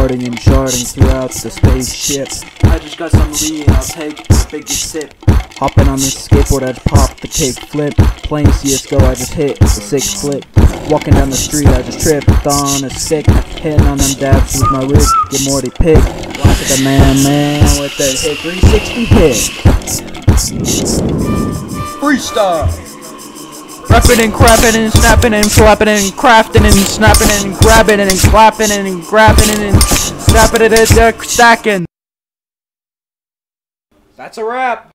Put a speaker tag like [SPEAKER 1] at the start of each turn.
[SPEAKER 1] farting and charting throughout the spaceship.
[SPEAKER 2] I just got some lean, I'll take the biggest sip.
[SPEAKER 1] Hopping on this skateboard, I just pop the kick flip. Playing CSGO, I just hit the six flip. Walking down the street, I just tripped on a stick. Hitting on them dabs with my wrist, get Morty pick. Watch the man, man, with the hit 360 hit.
[SPEAKER 2] Freestyle!
[SPEAKER 3] Rapping and crapping and snapping and flapping and crafting and snapping and grabbing and clapping and grabbing and snapping it and stacking. That's a wrap.